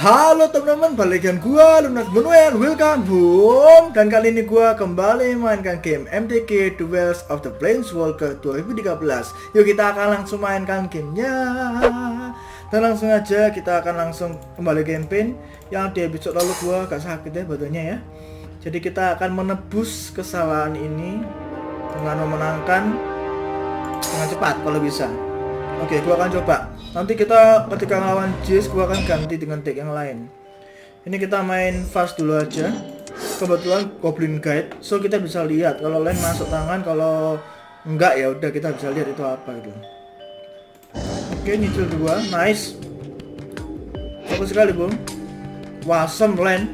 Halo teman-teman, balik dengan gua Lunas Manuel, welcome home. Dan kali ini gua kembali mainkan game MTK Duels of the Planeswalker 2013 Yuk kita akan langsung mainkan gamenya. Dan langsung aja kita akan langsung kembali campaign Yang di episode lalu gua agak sakit ya badannya ya. Jadi kita akan menebus kesalahan ini Dengan memenangkan dengan cepat kalau bisa Oke, gua akan coba Nanti kita ketika ngelawan Jis gua akan ganti dengan deck yang lain. Ini kita main fast dulu aja. Kebetulan Goblin Guide, so kita bisa lihat kalau lain masuk tangan, kalau enggak ya udah kita bisa lihat itu apa gitu. Oke, nyicil dua, nice. Bagus sekali, Bung. Wasem land.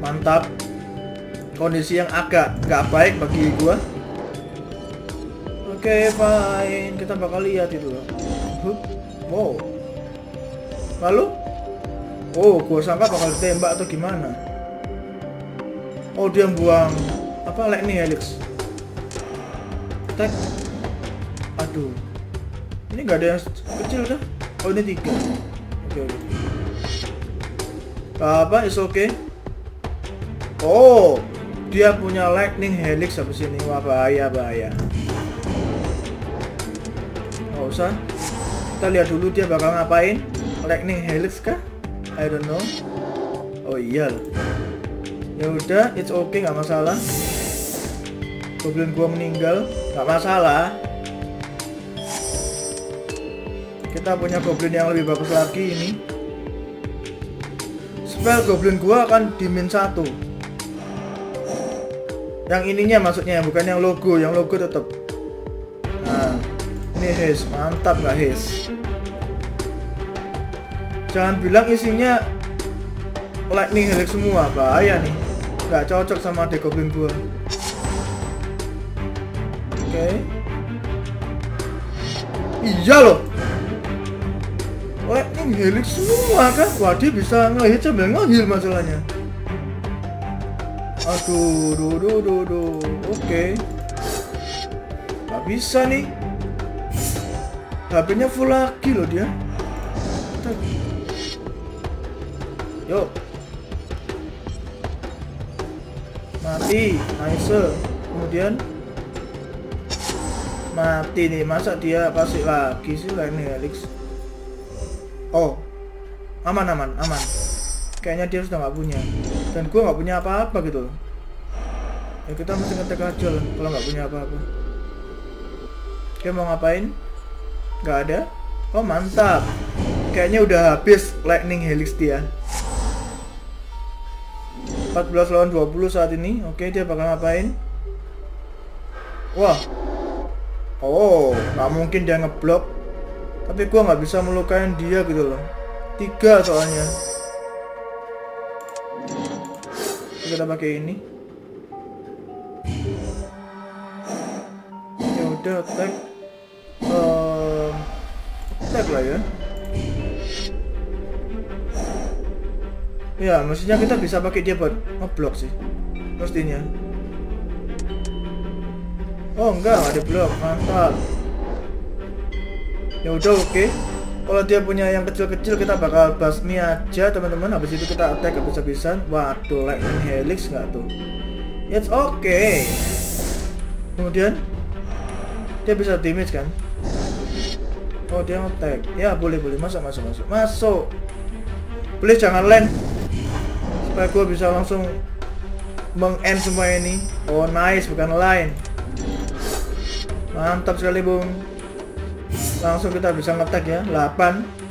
Mantap. Kondisi yang agak nggak baik bagi gua. Oke, fine. Kita bakal lihat itu. Wow. Lalu? Oh, gua sangka bakal tembak atau gimana. Oh, dia buang apa lightning helix. Tek. Aduh. Ini nggak ada yang kecil dah. Oh, ini tiga. Oke, oke. Apa? Is. Okay. Oh, dia punya lightning helix habis ini. Wah, bahaya, bahaya. Nggak usah kita lihat dulu dia bakal ngapain. Lightning helix kah? I don't know. Oh iya. Ya udah it's okay nggak masalah. Goblin gua meninggal nggak masalah. Kita punya goblin yang lebih bagus lagi ini. Spell goblin gua akan di min satu. Yang ininya maksudnya bukan yang logo. Yang logo tetap nah ini haze. Mantap nggak haze jangan bilang isinya lightning helix semua bahaya nih. Nggak cocok sama dekoblin gua oke. Okay. iya loh. Lightning helix semua kan? Wah dia bisa ngehit sambil ngehil masalahnya. Aduh duh duh duh duh. Oke. Okay. nggak bisa nih. HP-nya full lagi loh dia. Yuk. Mati, nice. Kemudian mati nih. Masa dia kasih lagi sih lah ini Helix? Oh, aman aman aman. Kayaknya dia sudah nggak punya. Dan gue nggak punya apa-apa gitu. Ya kita mesti ngetek aja kalau nggak punya apa-apa. Dia mau ngapain? Gak ada? Oh mantap Kayaknya udah habis lightning helix dia 14 lawan 20 saat ini. Oke dia bakal ngapain? Wah. Oh gak mungkin dia ngeblok. Tapi gua nggak bisa melukain dia gitu loh. Tiga soalnya. Kita pakai ini. Ya udah attack. Uh, attack lah ya ya maksudnya kita bisa pakai dia buat ngeblok sih pastinya oh enggak ada blok mantap. Ya udah oke. Okay. kalau dia punya yang kecil-kecil kita bakal basmi aja teman-teman. Habis itu kita attack habis-habisan. Waduh lightning helix nggak tuh? It's okay kemudian dia bisa damage kan? Oh dia attack ya boleh boleh. Masuk masuk masuk. Masuk. Please jangan land supaya gue bisa langsung meng-end semua ini. Oh nice bukan line. Mantap sekali bung. Langsung kita bisa ngetek ya 8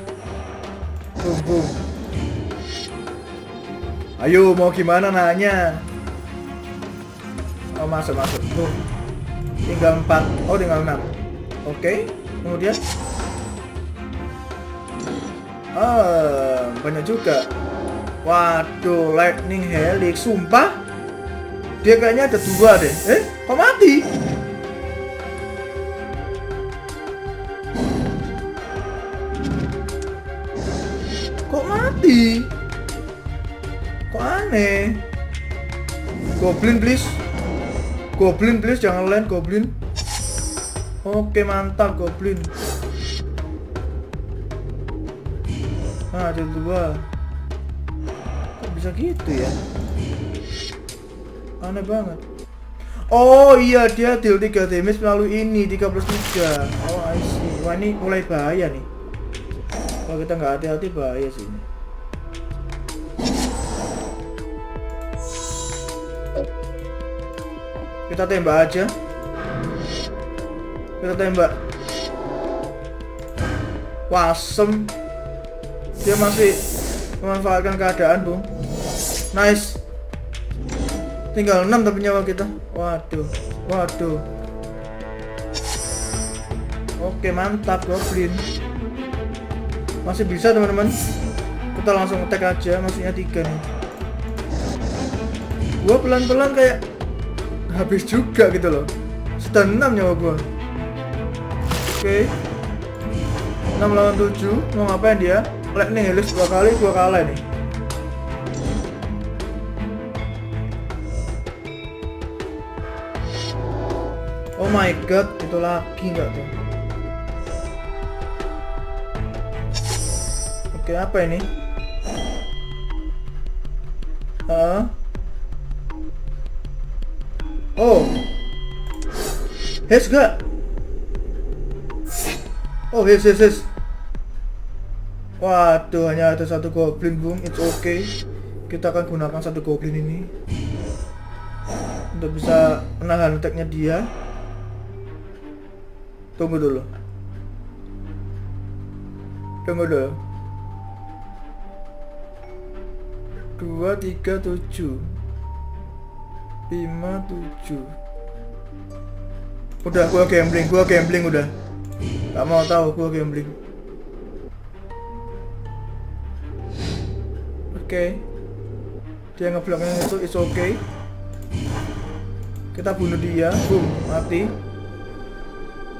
boom ayo mau gimana nanya? Oh masuk masuk. Boom. Tinggal 4 oh tinggal 6 oke okay. kemudian? Ah banyak juga Waduh, lightning helix, sumpah. Dia kayaknya ada dua deh. Eh, kok mati? Kok mati? Kok aneh? Goblin please. Goblin please, jangan land goblin. Oke, mantap goblin. Nah, ada dua. Bisa gitu ya? Aneh banget. Oh iya dia deal 3 damage melalui ini 3 plus 3 oh I see. Wah ini mulai bahaya nih. Kalau kita nggak hati-hati bahaya sih ini. Kita tembak aja. Kita tembak. Wasem. Dia masih memanfaatkan keadaan bung nice. Tinggal 6 tapi nyawa kita. Waduh waduh. Oke mantap goblin. Masih bisa teman-teman. Kita langsung attack aja maksudnya tiga nih. Gua pelan-pelan kayak habis juga gitu loh. Sudah 6 nyawa gua. Oke. 6 lawan 7 mau ngapain dia? Lightning Helix dua kali gua kalah nih my god, itu lagi nggak tuh? Oke, apa ini? Uh. Oh. Hes gak? Oh, hes, hes, hes. Waduh, hanya ada satu goblin, Bung. It's okay. Kita akan gunakan satu goblin ini untuk bisa menahan attack-nya dia. Tunggu dulu. Tunggu dulu. Dua, tiga, tujuh, lima, tujuh. Udah, gua gambling, gua gambling udah. Gak mau tahu, gua gambling. Oke. Dia ngebloknya itu is okay. Kita bunuh dia, boom, mati.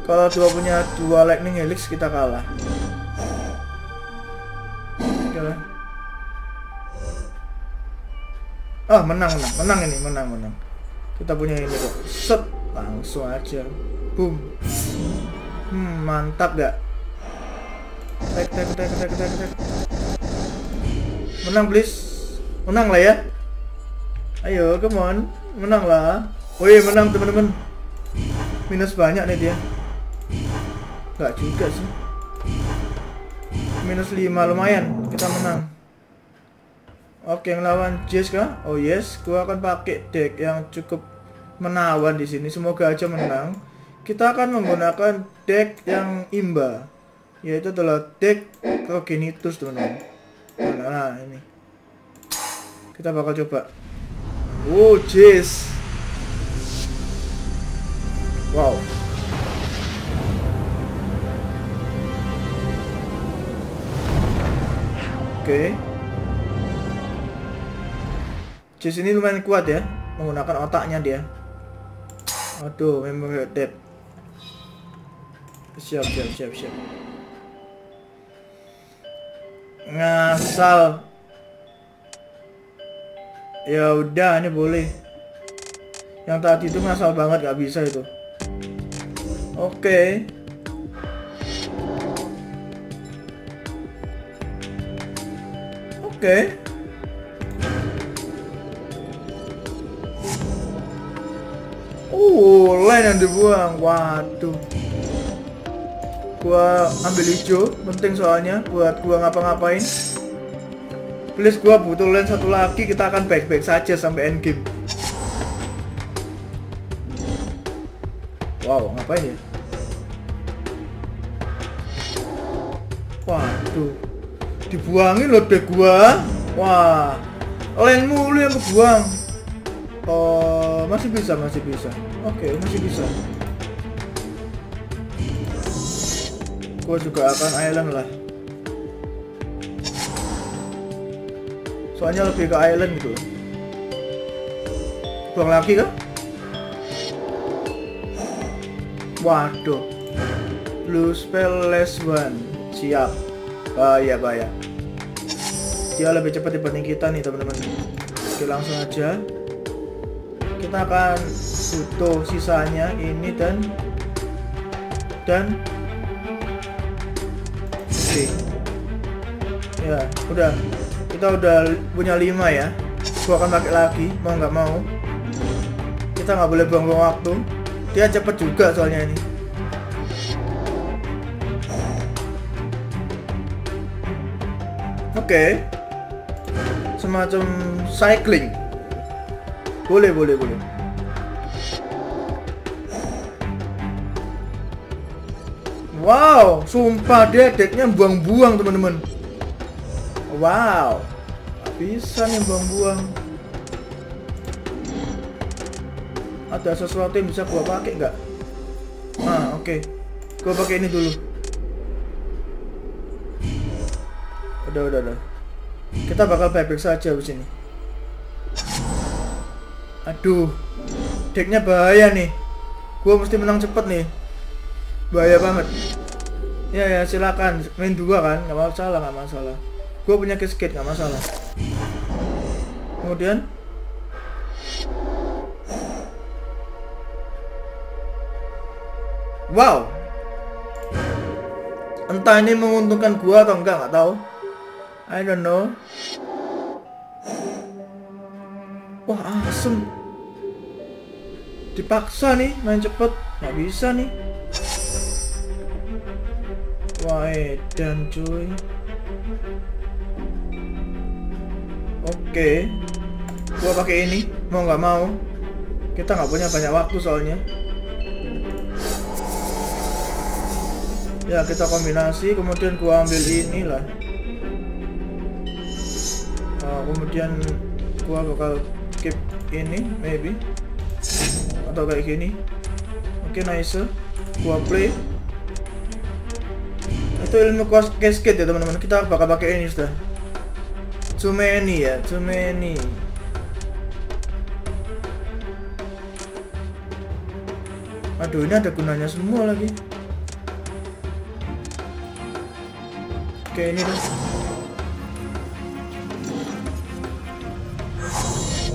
Kalau dua punya dua lightning helix kita kalah. Jalan. Ah, menang, menang, menang ini, menang, menang. Kita punya ini kok. Set, langsung aja. Boom. Hmm, mantap gak? Tek, tek, tek, tek, tek, tek. Menang, please. Menang lah ya. Ayo, come on. Menang lah. Woi, menang teman-teman. Minus banyak nih dia. Enggak juga sih. Minus 5 lumayan. Kita menang. Oke, ngelawan Jess kah? Oh yes, gua akan pakai deck yang cukup menawan di sini. Semoga aja menang. Kita akan menggunakan deck yang imba, yaitu adalah deck Progenitus, teman-teman. Nah, ini. Kita bakal coba. Oh, Jess. Wow. Oke. Jess ini lumayan kuat ya, menggunakan otaknya dia. Aduh, memory dead. Siap, siap, siap, siap. Ngasal. Ya udah, ini boleh. Yang tadi itu ngasal banget, gak bisa itu. Oke. Okay. Okay. Uh, lain yang dibuang. Waduh. Gua ambil hijau, penting soalnya buat gua ngapa-ngapain. Please gua butuh lane satu lagi, kita akan baik-baik saja sampai end game. Wow, ngapain ya? Waduh. Dibuangin loh deh gua. Wah. Lane mulu yang kebuang. Oh, masih bisa, masih bisa. Oke, okay, masih bisa. Gua juga akan island lah. Soalnya lebih ke island gitu. Buang lagi kan? Waduh. Blue spell less one. Siap. Bahaya, bahaya. Dia lebih cepat dibanding kita nih, teman-teman. Oke, langsung aja. Kita akan butuh sisanya ini dan dan oke. Ya udah. Kita udah punya lima ya. Gua akan pakai lagi mau nggak mau. Kita nggak boleh buang-buang waktu. Dia cepet juga soalnya ini. Oke. okay. Semacam cycling boleh boleh boleh Wow, sumpah dia decknya buang-buang teman-teman. Wow, bisa nih buang-buang. Ada sesuatu yang bisa gua pakai nggak? Ah, oke. Okay. Gua pakai ini dulu. Udah, udah, udah. Kita bakal baik-baik saja di sini. Aduh, decknya bahaya nih. Gua mesti menang cepet nih. Bahaya banget. Ya ya silakan. Main dua kan? Nggak masalah nggak masalah. Gue punya casket nggak masalah. Kemudian? Wow. Entah ini menguntungkan gua atau enggak nggak tahu I don't know. Wah asem. Dipaksa nih main cepet. Nggak bisa nih. Wah dan cuy. Oke. Gua pakai ini Mau nggak mau. Kita nggak punya banyak waktu soalnya. Ya kita kombinasi Kemudian gua ambil ini lah oh, Kemudian Gua bakal keep ini Maybe. Atau kayak gini. Oke nice. Gua play. Itu ilmu cascade ya teman-teman. Kita bakal pakai ini sudah. Too many ya too many. Aduh ini ada gunanya semua lagi. Oke ini dong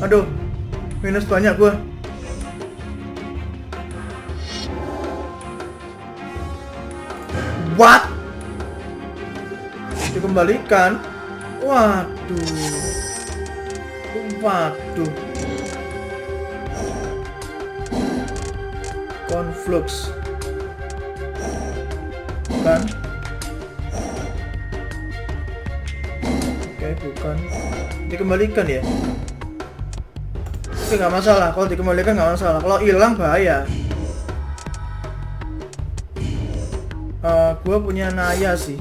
aduh minus banyak gua. What? Dikembalikan? Waduh. Waduh. Konflux. Bukan? Oke bukan. Dikembalikan ya oke nggak masalah. Kalau dikembalikan nggak masalah. Kalau hilang bahaya. Uh, gua punya Naya sih.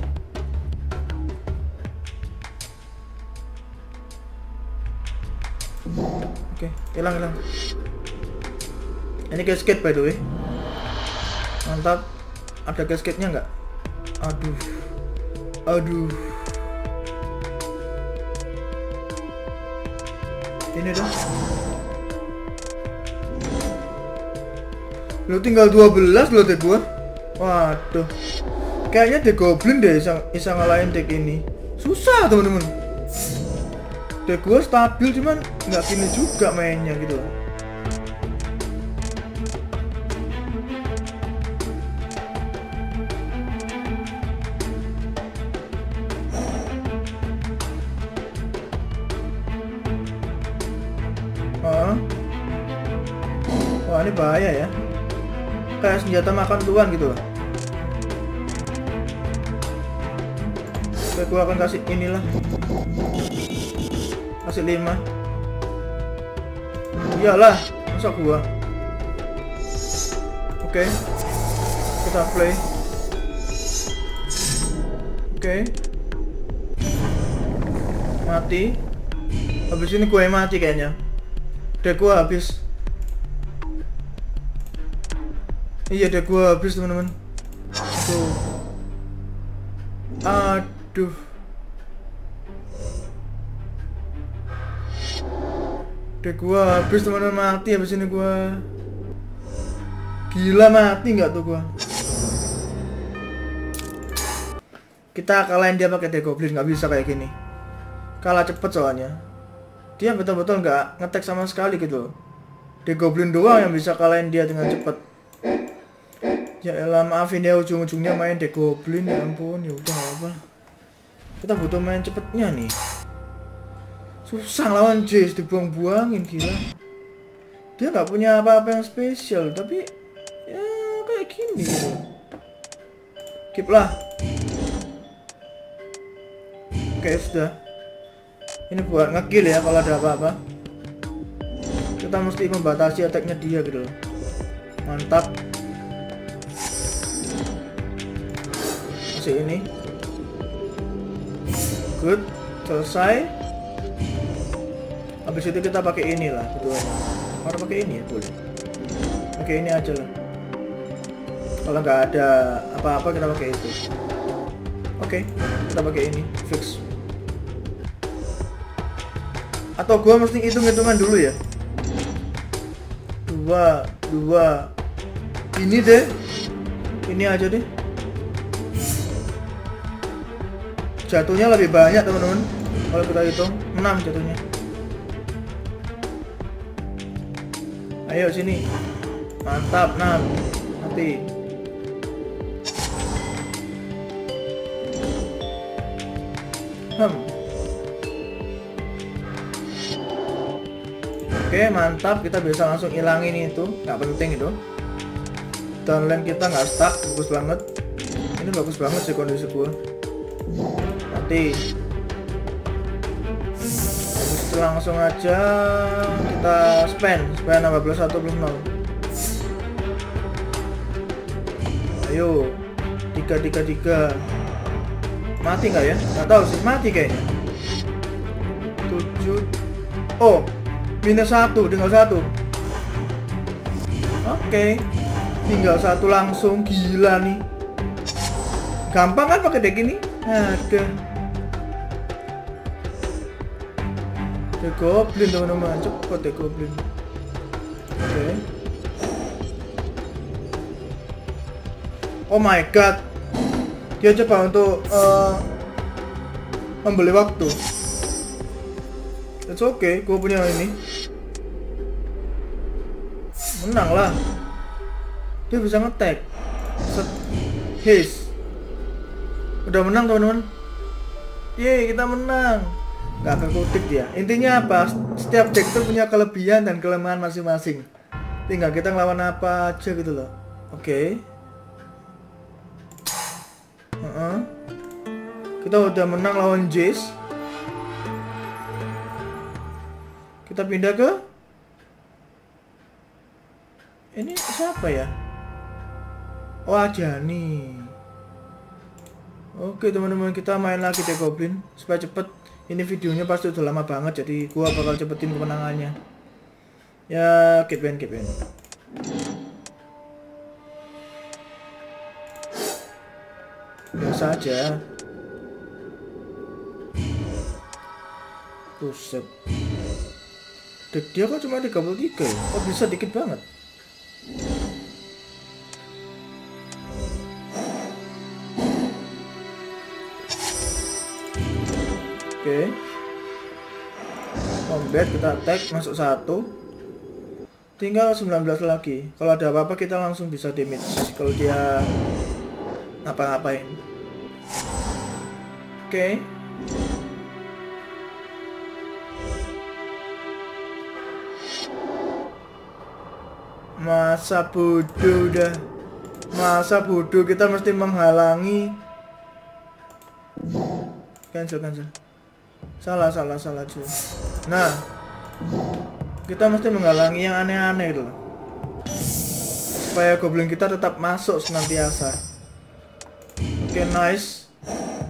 Hilang hilang. Ini gasket by the way. Mantap. Ada gasketnya nggak? Aduh. Aduh. Ini dong lo tinggal 12 lo deh gua. Waduh. Kayaknya deh goblin deh bisa, bisa ngalahin deck ini. Susah teman-teman. Deck gue stabil cuman nggak gini juga mainnya gitu. Wah ini bahaya ya Kayak senjata makan tuan gitu loh. Oke gue akan kasih inilah. Kasih 5 iyalah masa gua? Oke kita play. Oke. Mati. Habis ini gue mati kayaknya. Deh gua habis iya deh gua habis teman-teman tuh aduh Dek gua habis teman-teman mati habis ini gua. Gila mati nggak tuh gua? Kita kalahin dia pakai goblin nggak bisa kayak gini. Kalah cepet soalnya. Dia betul-betul nggak ngetek sama sekali gitu. goblin doang yang bisa kalahin dia dengan cepet. Ya elah maafin ya ujung-ujungnya main goblin ya ampun ya udah apa. Kita butuh main cepetnya nih. susah lawan Jace dibuang-buangin gila. Dia nggak punya apa-apa yang spesial tapi ya kayak gini. Keep lah. Oke sudah. Ini buat ngekill ya kalau ada apa-apa. Kita mesti membatasi attacknya dia gitu loh. Mantap masih ini. Good. Selesai. Habis itu kita pakai ini lah keduanya. Pakai ini ya? Boleh. Pakai ini aja lah. Kalau nggak ada apa-apa kita pakai itu. Oke kita pakai ini. Fix. Atau gua mesti hitung-hitungan dulu ya? Dua dua. Ini deh. Ini aja deh jatuhnya lebih banyak teman-teman kalau kita hitung 6 jatuhnya Ayo sini. Mantap, Nam. Mati. Hmm. Oke, mantap. Kita bisa langsung hilangin itu. Nggak penting itu. Dan lane kita nggak stuck. Bagus banget. Ini bagus banget sih kondisi gua. Mati. Langsung aja kita spend. Spend nambah plus 1 plus 0 ayo. 3 3 3 mati nggak ya? Nggak tahu sih. Mati kayaknya. 7 oh minus 1 tinggal satu. Oke. Okay. tinggal satu langsung. Gila nih. Gampang kan pakai deck ini? Ada The Goblin teman-teman. Cepet The Goblin. Oke. Oh my god. Dia coba untuk uh, membeli waktu. It's okay gue punya ini. Menang lah. Dia bisa ngetek set. His. Udah menang teman-teman? Yeay kita menang nggak kekutip dia. Intinya apa? Setiap deck itu punya kelebihan dan kelemahan masing-masing. Tinggal kita ngelawan apa aja gitu loh. Oke. Okay. uh -uh. kita udah menang lawan Jace kita pindah ke ini siapa ya? Oh Ajani oke teman-teman kita main lagi deh Goblin. Supaya cepet ini videonya pasti udah lama banget jadi gua bakal cepetin kemenangannya. Ya keep in keep in. Biasa aja. Buset. Dia kok cuma 33 ya? kok bisa dikit banget Oke. Combat kita attack masuk satu. Tinggal 19 lagi. Kalau ada apa-apa kita langsung bisa damage. Kalau dia ngapa-ngapain. Oke. Masa bodoh udah. Masa bodoh kita mesti menghalangi. Cancel, cancel. Salah, salah, salah cuy. Nah, kita mesti menghalangi yang aneh-aneh itu supaya goblin kita tetap masuk senantiasa. Oke, okay, nice.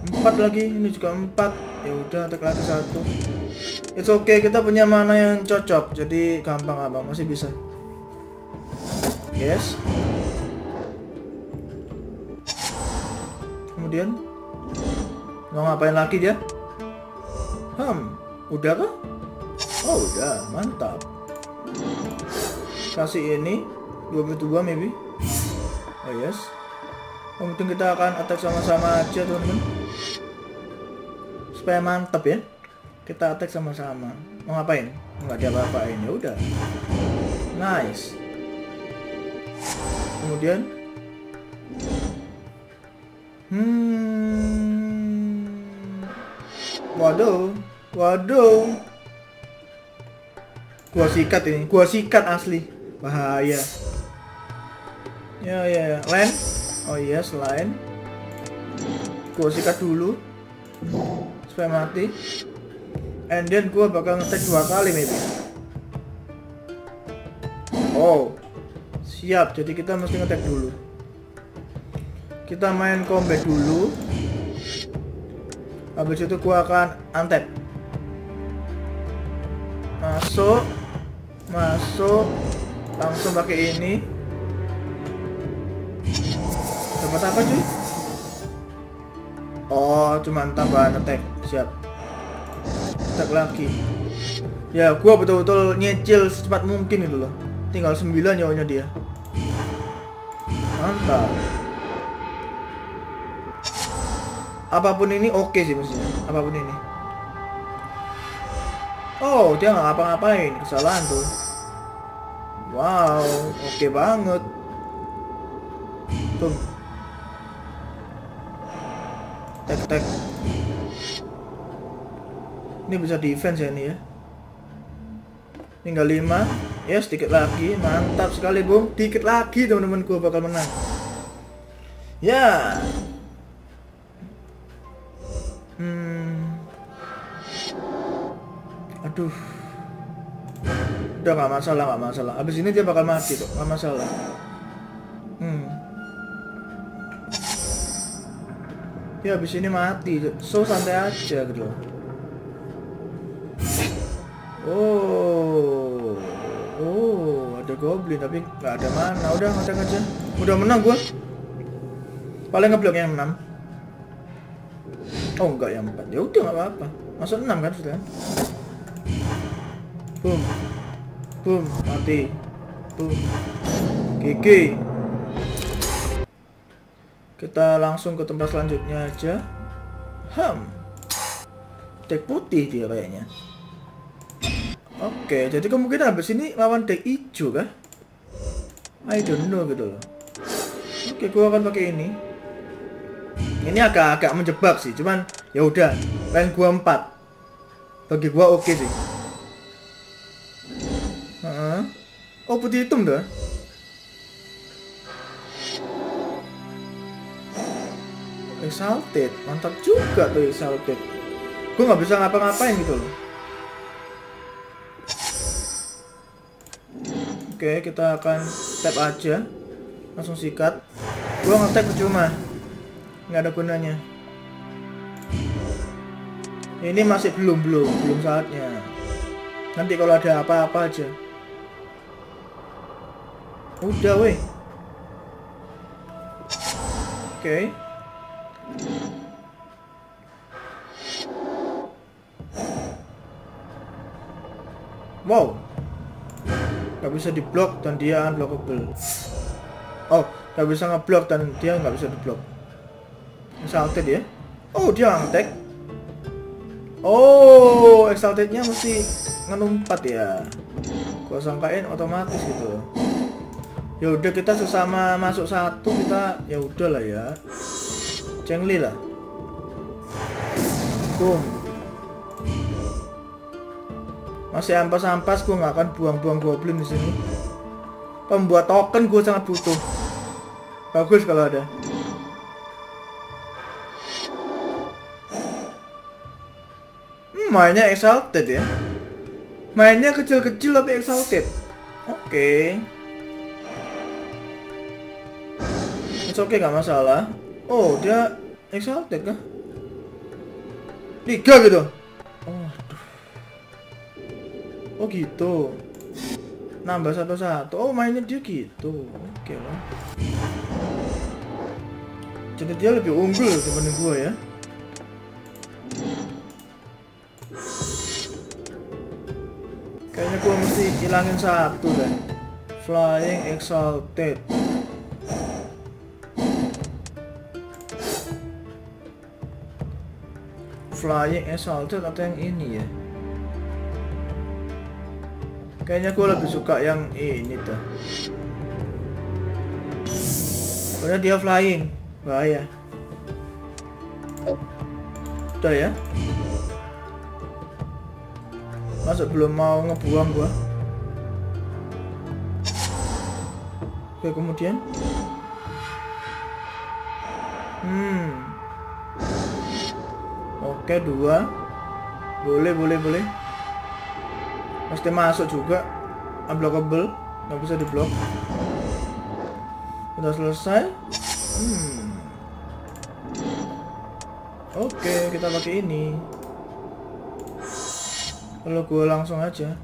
Empat lagi, ini juga empat. Ya udah, lagi satu. It's okay, kita punya mana yang cocok, jadi gampang apa, masih bisa. Yes. Kemudian mau ngapain lagi dia? Hmm, udah kah? Oh udah, mantap. Kasih ini 22 maybe. Oh yes. Yang penting kita akan attack sama-sama aja teman-teman. Supaya mantap ya. Kita attack sama-sama. Mau ngapain? Nggak ada apa-apain ya udah. Nice. Kemudian Hmm. Waduh. Waduh. Gua sikat ini, gua sikat asli. Bahaya. Ya ya, ya. Land. Oh iya, selain. Gua sikat dulu. Supaya mati. And then gua bakal ngetek dua kali maybe. Oh. Siap, jadi kita mesti ngetek dulu. Kita main combat dulu. Habis itu gua akan antep. Masuk. Masuk. Langsung pakai ini. Dapat apa cuy? Oh, cuma tambahan attack. Siap. Attack lagi. Ya, gua betul-betul nyecil secepat mungkin itu loh. Tinggal 9 nyawanya dia. Mantap. Apa pun ini oke sih mestinya. Apa pun ini. Oh, dia nggak ngapa-ngapain. Kesalahan tuh. Wow, oke banget. Tuh. Tek tek. Ini bisa defense ya ini ya. Tinggal 5. Ya, sedikit lagi. Mantap sekali, Bung. Dikit lagi teman-teman gua bakal menang. Ya. Hmm. Aduh. Udah nggak masalah, nggak masalah. Abis ini dia bakal mati kok, nggak masalah. Hmm. Ya abis ini mati, so santai aja gitu. Oh, oh, ada goblin tapi nggak ada mana. Udah ngecek aja. Udah menang gua. Paling ngeblok yang 6 Oh enggak yang 4 Ya udah nggak apa-apa. Masuk 6 kan sudah. Boom. Boom, mati. Boom. GG. Kita langsung ke tempat selanjutnya aja. Ham. Deck putih dia kayaknya. Oke, jadi kemungkinan habis ini lawan deck hijau kah? I don't know gitu loh. Oke, gua akan pakai ini. Ini agak-agak menjebak sih, cuman ya udah, rank gua 4. Bagi gua oke sih. Oh, putih hitam dah. Exalted, mantap juga tuh Exalted. Gue nggak bisa ngapa-ngapain gitu loh. Oke, kita akan tap aja. Langsung sikat. Gua ngetek percuma. Nggak ada gunanya. Ini masih belum belum belum saatnya. Nanti kalau ada apa-apa aja. Udah weh. Oke. Wow. Gak bisa diblok dan dia unblockable. Oh, gak bisa ngeblok dan dia nggak bisa diblok. Exalted ya. Oh, dia angtek. Oh, exaltednya mesti ngenumpat ya. Gua sangkain otomatis gitu. Ya udah kita sesama masuk satu kita ya udahlah ya. Cengli lah. Boom. Masih ampas-ampas gue nggak akan buang-buang goblin di sini. Pembuat token gue sangat butuh. Bagus kalau ada. Hmm, mainnya exalted ya. Mainnya kecil-kecil tapi exalted. Oke. Okay. It's okay nggak masalah. Oh dia exalted kah? Tiga gitu. Oh, aduh. Oh gitu. Nambah satu-satu. Oh mainnya dia gitu. Oke lah. Jadi dia lebih unggul dibanding gue ya. Kayaknya gue mesti hilangin satu deh. Flying Exalted. Flying Assaulted atau yang ini ya? Kayaknya gue lebih suka yang ini tuh. Karena dia flying. Bahaya. Udah ya. Masuk belum mau ngebuang gua. Oke kemudian. Hmm. Oke, dua. Boleh, boleh, boleh. Pasti masuk juga. Unblockable. Nggak bisa diblok. Udah selesai. Hmm. Oke, kita pakai ini. Kalau gue langsung aja.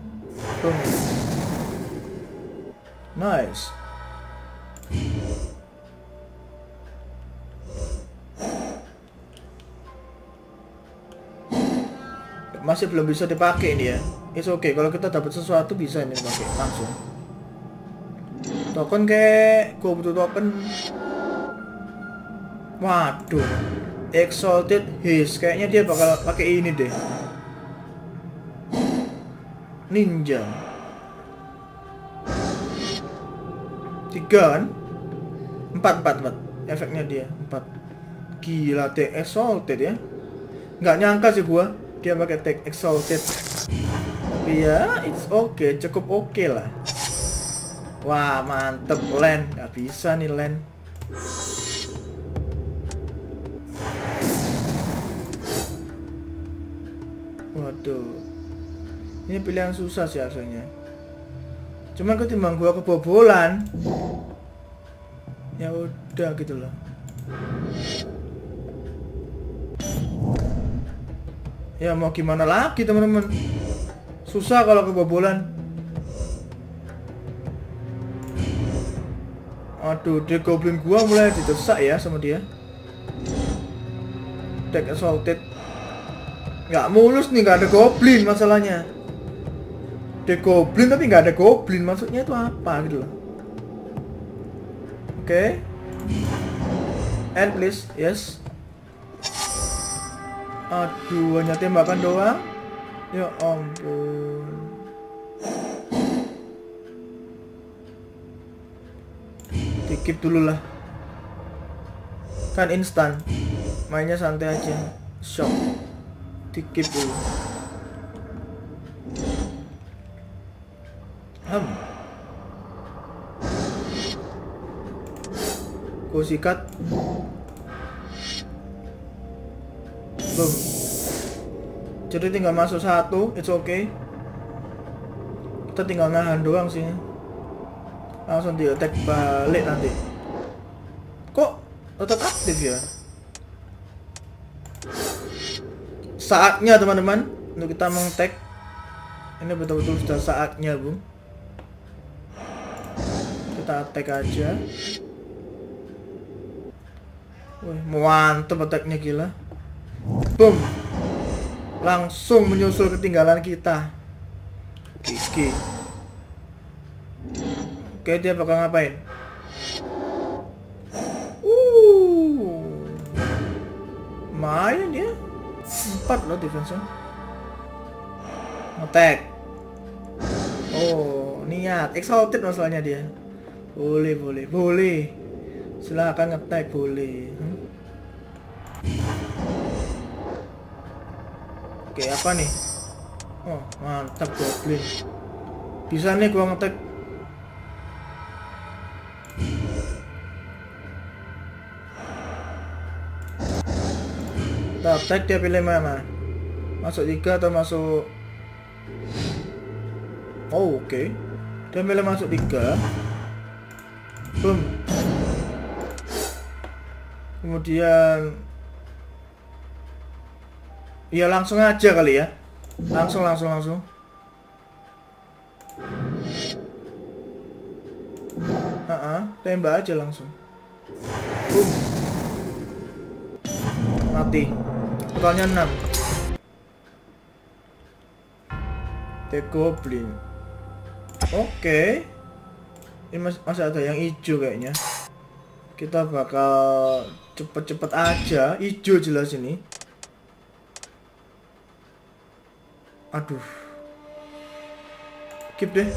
Boom. Nice. Masih belum bisa dipakai ini ya. It's okay. Kalau kita dapat sesuatu bisa ini pakai langsung. Token kayak gue butuh token. Waduh. Exalted Haze. Kayaknya dia bakal pakai ini deh. Ninja. Tiga kan? Empat, empat, empat. Efeknya dia empat. Gila teh Exalted ya. Nggak nyangka sih gua dia pakai tag Exalted. Tapi ya, it's okay, cukup oke okay lah. Wah, mantep land. Nggak bisa nih land. Waduh. Ini pilihan susah sih harusnya. Cuman ketimbang gua kebobolan. Ya udah gitu loh. Ya mau gimana lagi teman-teman. Susah kalau kebobolan. Aduh, dia goblin gua mulai didesak ya sama dia. Deck assaulted nggak mulus nih nggak ada goblin masalahnya ada goblin tapi nggak ada goblin maksudnya itu apa gitu loh oke okay. and please yes aduh hanya tembakan doang. Ya ampun. Dikip dulu lah. Kan instan. Mainnya santai aja. Shock. Dikit dulu. Hmm ku sikat belum jadi tinggal masuk satu it's okay. Kita tinggal nahan doang sih. Langsung di attack balik nanti. Kok tetap aktif ya? Saatnya teman-teman untuk kita mengtag ini betul-betul sudah saatnya bung kita tag aja. Wih, mantep attacknya gila boom langsung menyusul ketinggalan kita. Kiki oke dia bakal ngapain? Uh. Main dia. Empat loh defense attack oh niat. Exalted masalahnya dia. Boleh boleh boleh. Silahkan ngetek boleh. Hmm? Oke apa nih? Oh mantap goblin. Bisa nih gua ngetek. Tag dia pilih mana? Masuk tiga atau masuk? Oh oke. Okay. Dia pilih masuk tiga. Boom. Kemudian Ya langsung aja kali ya. Langsung langsung langsung. Uh -uh, Tembak aja langsung. Boom Mati. Totalnya 6 The Goblin. Oke. Okay. Ini mas masih ada yang hijau kayaknya. Kita bakal cepet-cepet aja. Hijau jelas ini Aduh. Keep deh.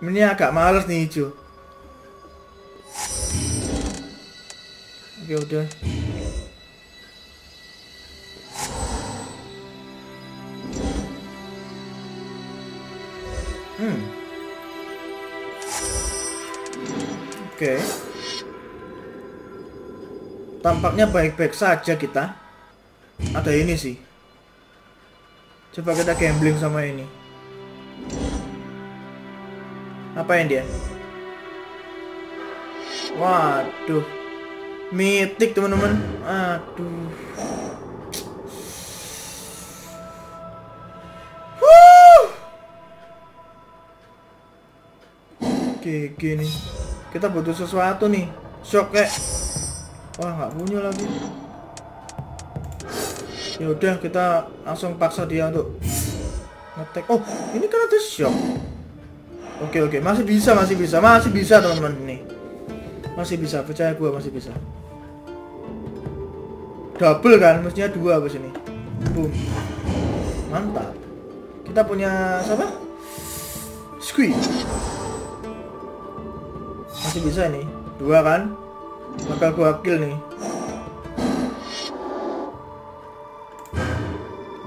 Ini agak males nih hijau. Oke udah. Hmm. Oke. Okay. Tampaknya baik-baik saja kita. Ada ini sih. Coba kita gambling sama ini. Apa yang dia? Waduh. Mitik teman-teman. Aduh. GG nih kita butuh sesuatu nih shock kayak wah nggak punya lagi ya udah kita langsung paksa dia untuk ngetek. Oh ini kan ada shock. Oke oke. Masih bisa masih bisa masih bisa teman-teman. Ini. Masih bisa. Percaya gua masih bisa. Double kan? Mestinya dua abis ini. Boom. Mantap. Kita punya siapa? Squid. Masih bisa ini. Dua kan? Bakal gua kill nih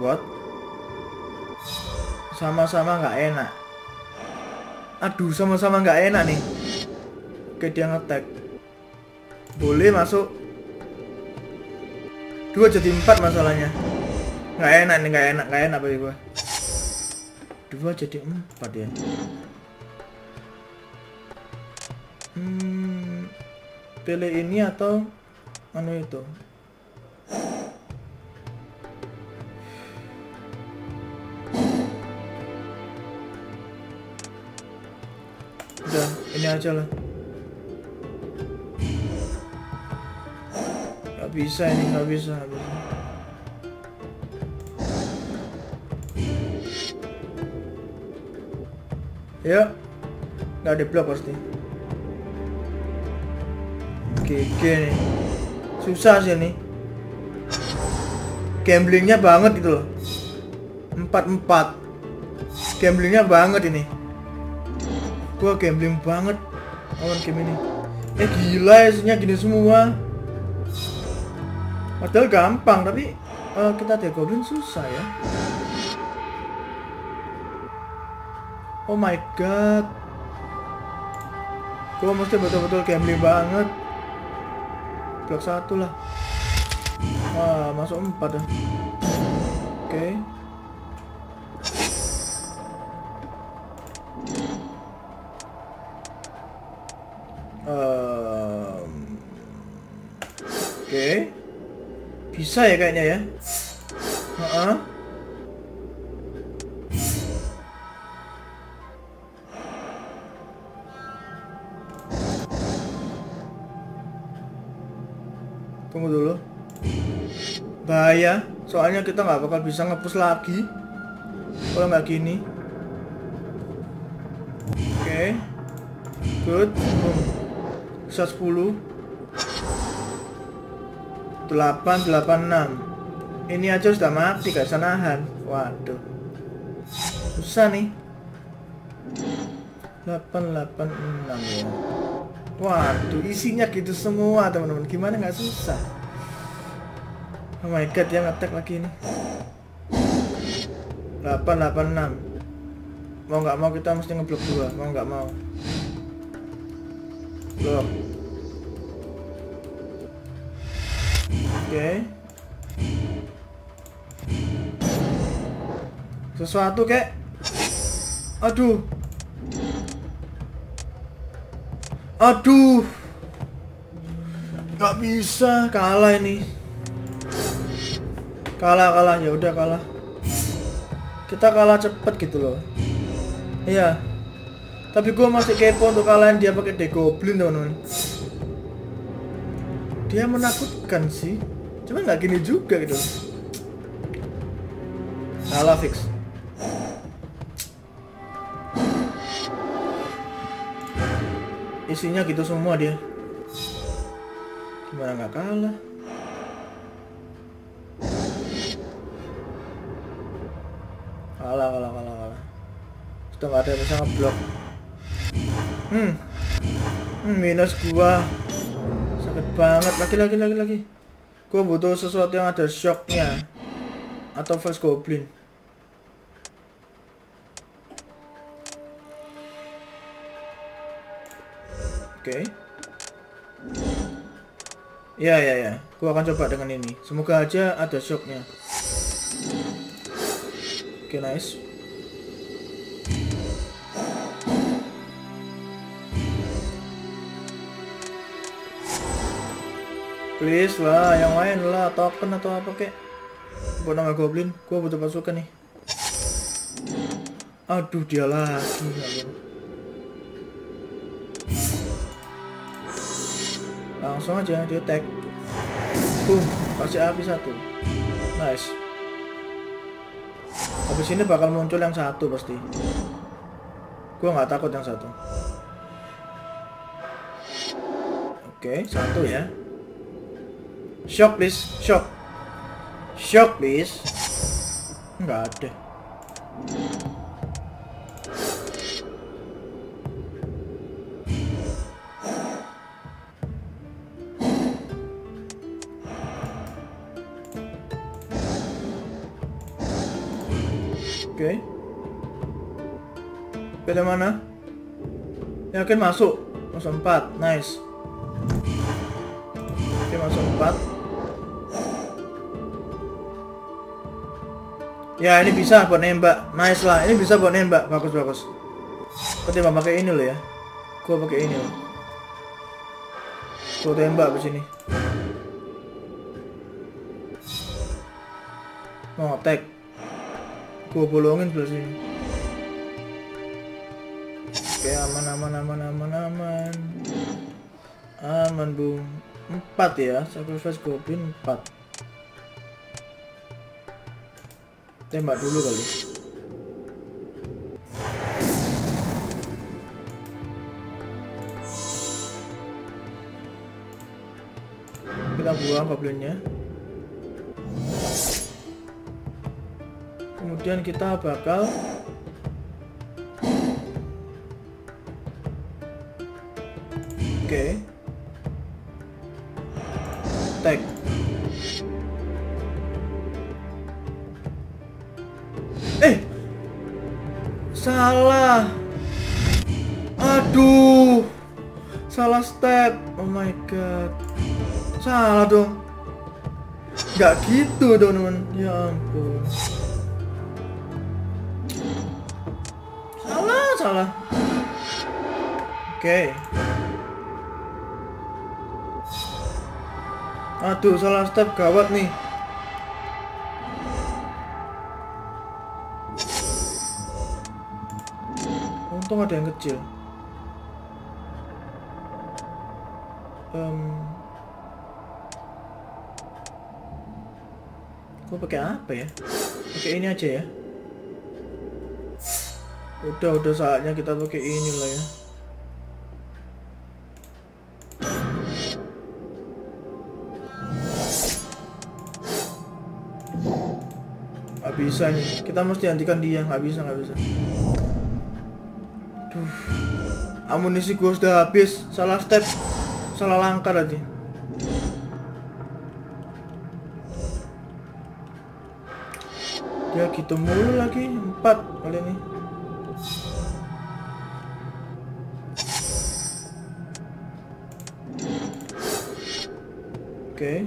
buat sama-sama nggak enak. Aduh sama-sama nggak enak nih. Oke dia ngetek. Boleh masuk. Dua jadi empat masalahnya. Nggak enak nih nggak enak nggak enak bagi gua. Dua jadi empat ya. Hmm, pilih ini atau anu itu ini aja lah. Nggak bisa ini nggak bisa. Ya nggak di blok pasti. GG nih. Susah sih nih gamblingnya banget gitu loh. 44 gamblingnya banget ini gua gambling banget lawan game ini. Eh gila isinya gini semua. Padahal gampang tapi uh, kita ada goblin susah ya. Oh my god. Gua mesti betul-betul gambling banget. Blok satu lah. Wah masuk empat dah oke. okay. um, oke okay. Bisa ya kayaknya ya. Uh -uh. tunggu dulu. Bahaya. Soalnya kita nggak bakal bisa ngepus lagi. Kalau nggak gini. Oke. Okay. good bisa 10 8 8 6 ini aja sudah mati gak bisa waduh susah nih 8 8 6 ya Waduh, isinya gitu semua teman-teman. Gimana nggak susah? Oh my god, dia ngetek lagi ini. 886. Mau nggak mau kita mesti ngeblok dua. Mau nggak mau. Blok. Okay. Sesuatu kek. Aduh. Aduh. Gak bisa kalah ini. Kalah kalah ya udah kalah. Kita kalah cepet gitu loh. Iya. Tapi gue masih kepo untuk kalahin dia pakai degoblin teman-teman. Dia menakutkan sih. Cuma nggak gini juga gitu. Kalah fix. isinya gitu semua dia. Gimana nggak kalah? Kalah kalah kalah kalah. Sudah nggak ada yang bisa ngeblok. Hmm. hmm minus gua. Sakit banget. Lagi lagi lagi lagi Gue butuh sesuatu yang ada shocknya atau first goblin. Oke. Okay. Ya ya ya, gue akan coba dengan ini. Semoga aja ada shocknya. Oke okay, nice. Please lah, yang lain lah, token atau apa kek. Buat nama goblin, gua butuh pasukan nih. Aduh dia lagi. Langsung aja dia tag. Boom, kasih api satu. Nice. Habis ini bakal muncul yang satu pasti. Gua nggak takut yang satu. Oke, satu ya. Shock please, shock. Shock please. Enggak ada. Oke. Okay. Beda mana? Yakin masuk? Masuk 4. Nice. Oke, masuk 4. Ya ini bisa buat nembak. Nice lah. Ini bisa buat nembak. Bagus bagus. Ketimbang pakai ini loh ya. Gua pakai ini loh. Gua tembak ke sini. Tag. Gua bolongin sebelah sini. Oke, aman aman aman aman aman. Aman, Bung. 4 ya. Sacrifice goblin 4. Tembak dulu kali. Kita buang goblinnya. Kemudian kita bakal Oke. Okay. Gak gitu dong, teman. Ya ampun. Salah, salah. Oke. Okay. Aduh, salah step gawat nih. untung ada yang kecil um, gue pakai apa ya pakai ini aja ya udah udah saatnya kita pakai ini lah ya Gak bisa nih kita mesti hentikan dia nggak bisa nggak bisa Duh. Amunisi gue sudah habis. Salah step. Salah langkah tadi. Dia gitu mulu lagi. Empat kali ini. Oke. Okay.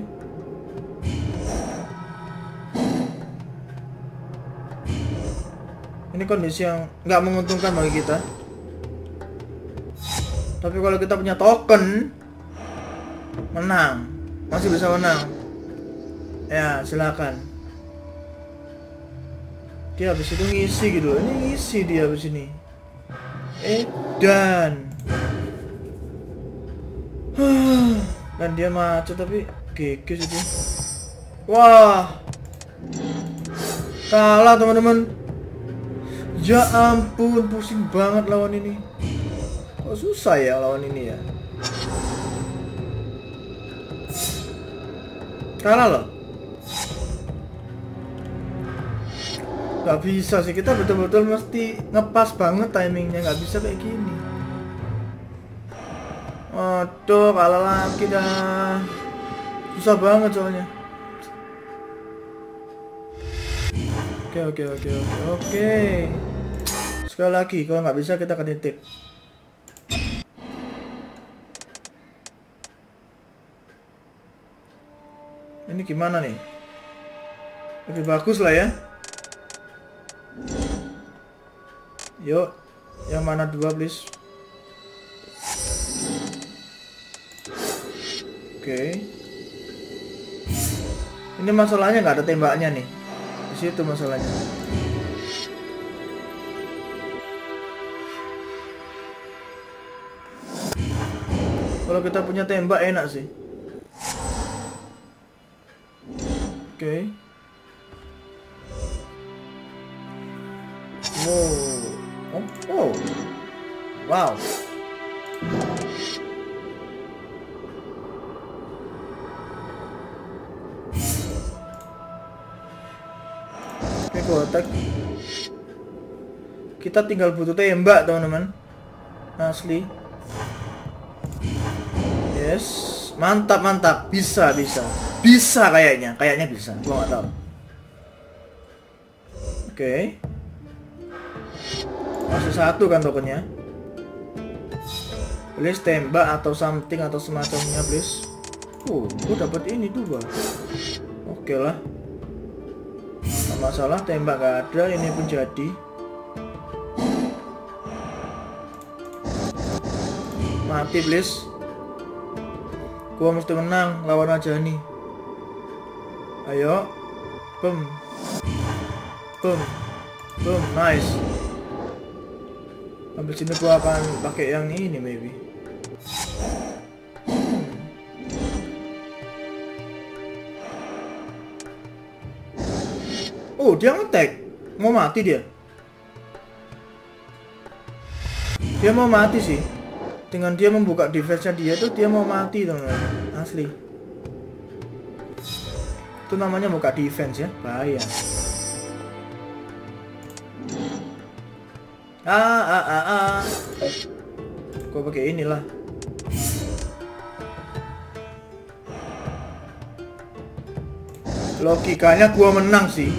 Ini kondisi yang nggak menguntungkan bagi kita. Tapi kalau kita punya token menang, masih bisa menang. Ya, silakan. Dia habis itu ngisi gitu. Ini ngisi dia habis ini. Eh, dan dan dia macet tapi gekes itu. Wah. Kalah teman-teman. Ya ampun, pusing banget lawan ini. Kok susah ya lawan ini ya? Kalah loh. Gak bisa sih, kita betul-betul mesti ngepas banget timingnya, gak bisa kayak gini. Aduh, kalah lagi dah. Susah banget soalnya. Oke, oke, oke, oke, oke. Sekali lagi, kalau nggak bisa kita akan titip. Ini gimana nih? Lebih bagus lah ya. Yuk, yang mana dua please? Oke. Ini masalahnya nggak ada tembaknya nih. Di situ masalahnya. Kalau kita punya tembak enak sih. Oke. Wow. Oh, oh. Wow. Oke, kotak. Kita tinggal butuh tembak, teman-teman. Asli. Yes, mantap mantap, bisa bisa, bisa kayaknya, kayaknya bisa, gua nggak tahu. Oke, masih satu kan tokennya. Please tembak atau something atau semacamnya please. Oh, gua dapat ini dua. Oke lah. Nggak masalah tembak gak ada, ini pun jadi. Mati please. Gua mesti menang lawan aja nih. Ayo. Boom. Boom. Boom, nice. Habis ini gua akan pakai yang ini maybe. Oh, dia ngetek. Mau mati dia. Dia mau mati sih dengan dia membuka defense-nya dia tuh dia mau mati teman-teman asli itu namanya buka defense ya bahaya ah ah ah ah gua pakai inilah. Logikanya gua menang sih.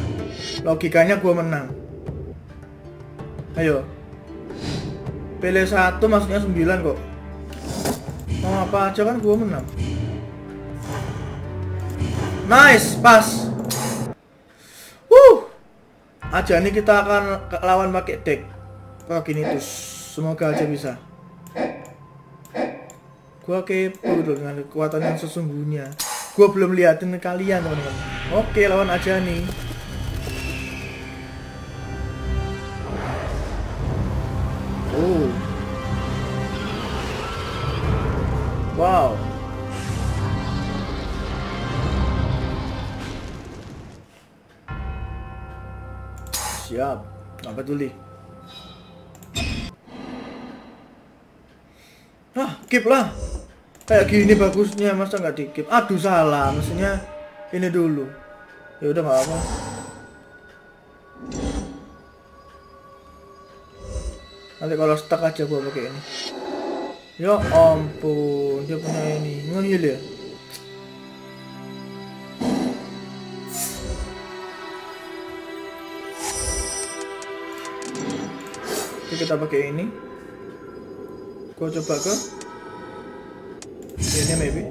Logikanya gua menang. Ayo. Pilih satu maksudnya 9 kok. Mau apa aja kan gua menang. Nice pas. Wuh. Aja nih kita akan lawan pakai deck Progenitus semoga aja bisa gua kepo dengan kekuatan yang sesungguhnya gua belum liatin kalian teman-teman oke lawan aja nih Oh. Wow. Siap. Apa peduli. Keep lah. Kayak gini bagusnya, masa nggak di keep? Aduh salah, maksudnya ini dulu. Ya udah nggak apa. Nanti kalau stuck aja gua pakai ini. Ya ampun, dia punya ini. Ngeyel ya? Kita pakai ini. Gua coba ke ini maybe.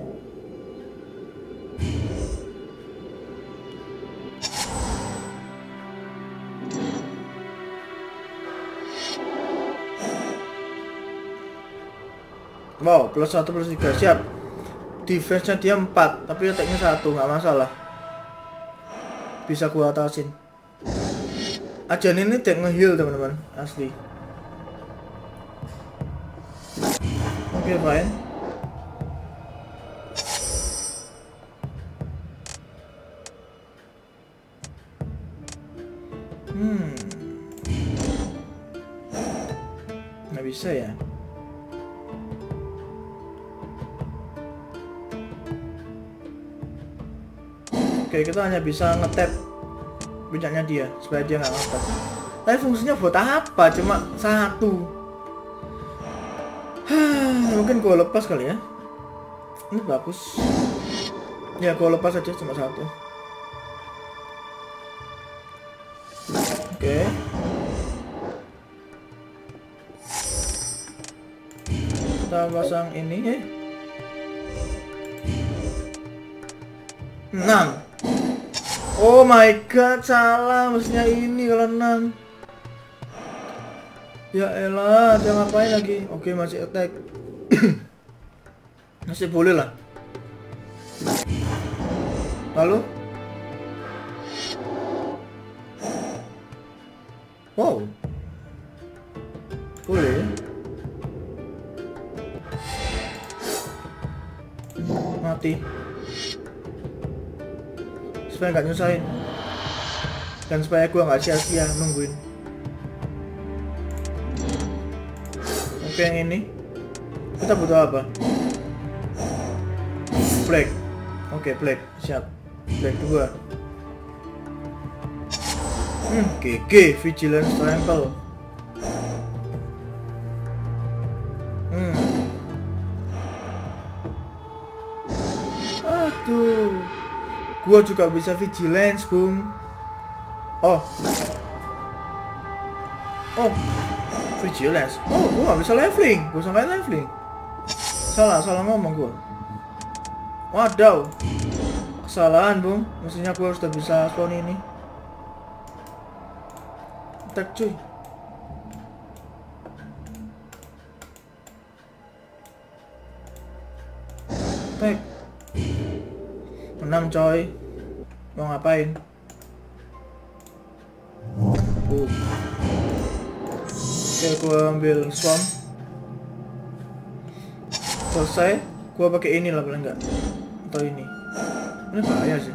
Wow, plus 1 plus 3 siap. Defense-nya dia 4, tapi attack-nya 1, nggak masalah. Bisa gua atasin. Ajan ini deck nge-heal teman-teman, asli. Oke, okay, fine. Bisa ya? Oke, kita hanya bisa ngetap punyanya dia supaya dia nggak ngetap. Tapi fungsinya buat apa? Cuma satu. Mungkin gue lepas kali ya. Ini bagus. Ya, gue lepas aja cuma satu. Pasang ini, eh. 6 Oh my god, salah mestinya ini kalau 6 Ya elah, dia ngapain lagi? Oke, masih attack Masih boleh lah Lalu? Wow Boleh Mati. Supaya nggak nyusahin. Dan supaya gue nggak sia-sia nungguin. Oke yang ini. Kita butuh apa? Black. Oke black. Siap. Black dua. Hmm GG vigilance trample Gua juga bisa vigilance, Bung. Oh. Oh. Vigilance. Oh, gua bisa leveling. Gua sampai leveling. Salah, salah ngomong gua. Wadaw. Kesalahan, Bung. Mestinya gua sudah bisa spawn ini. Attack, cuy. Attack. 6 coy mau ngapain? Uh. oke gua ambil swamp selesai. Gua pakai ini lah paling enggak atau ini. Ini bahaya sih.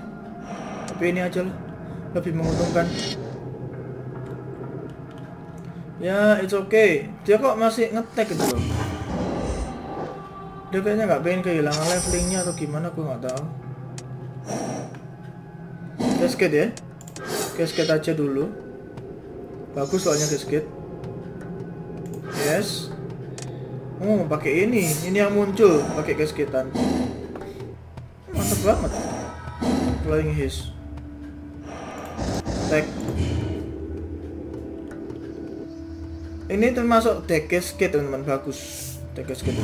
Tapi ini aja lah. Lebih menguntungkan. Ya it's okay. Dia kok masih ngetek gitu loh. Dia kayaknya nggak pengen kehilangan levelingnya atau gimana gua nggak tahu Cascade ya. Cascade aja dulu. Bagus soalnya cascade. Yes. Oh pakai ini. Ini yang muncul pakai cascadean. Mantap banget. Flying his Tag. Ini termasuk deck cascade teman-teman. Bagus. Deck cascade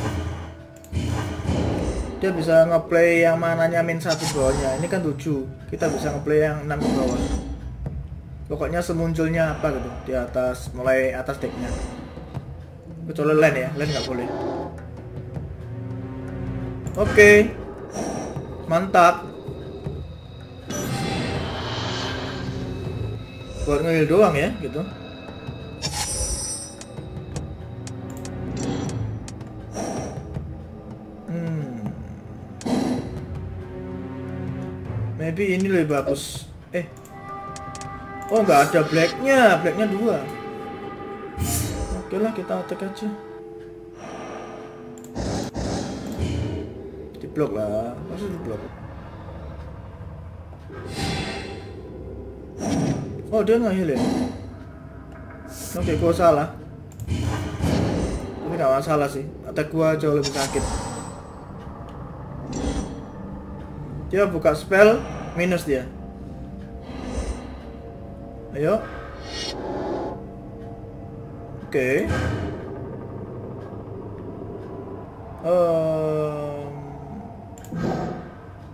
dia bisa ngeplay yang mananya min satu bawahnya. Ini kan 7 kita bisa ngeplay yang 6 ke bawah. Pokoknya semunculnya apa gitu. Di atas mulai atas decknya. Kecuali lane ya. Lane nggak boleh. Oke. Mantap. Buat ngehil doang ya gitu Maybe ini lebih bagus. Eh. Oh, nggak ada blacknya. Blacknya dua. Oke lah, kita attack aja. Di blok lah. Masuk di blok. Oh, dia nggak heal ya? Oke, gua salah. Tapi nggak masalah sih. Attack gua jauh lebih sakit. Dia buka spell minus dia. Ayo. Oke. Okay. um,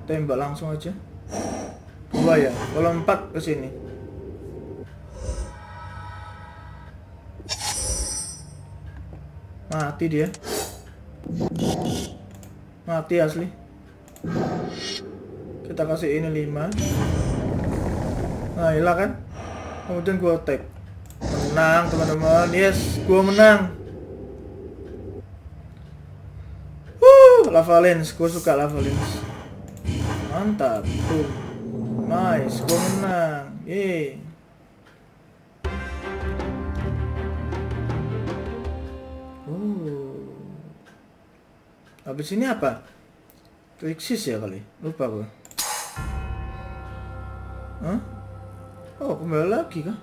tembak langsung aja. Dua ya kalau empat ke sini. Mati dia. Mati asli kita kasih ini 5 nah hilang kan? Kemudian gua tag. Menang teman-teman. Yes gua menang. Wuh, lava lens. Gua suka lava lens. Mantap. Tuh nice. Gua menang. Yeay. Habis ini apa? Trixis ya kali? Lupa gue. Kembali lagi kah?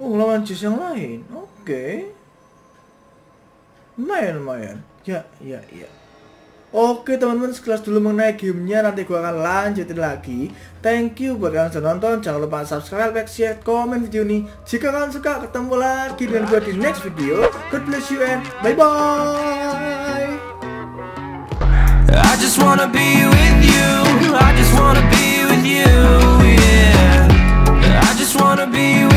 Oh, lawan jus yang lain. Oke. Okay. Lumayan, lumayan. Ya, ya, ya. Oke teman-teman sekelas dulu mengenai gamenya nanti gue akan lanjutin lagi Thank you buat kalian sudah nonton Jangan lupa subscribe, like, share, komen video ini Jika kalian suka ketemu lagi dengan gue di next video God bless you and bye bye wanna be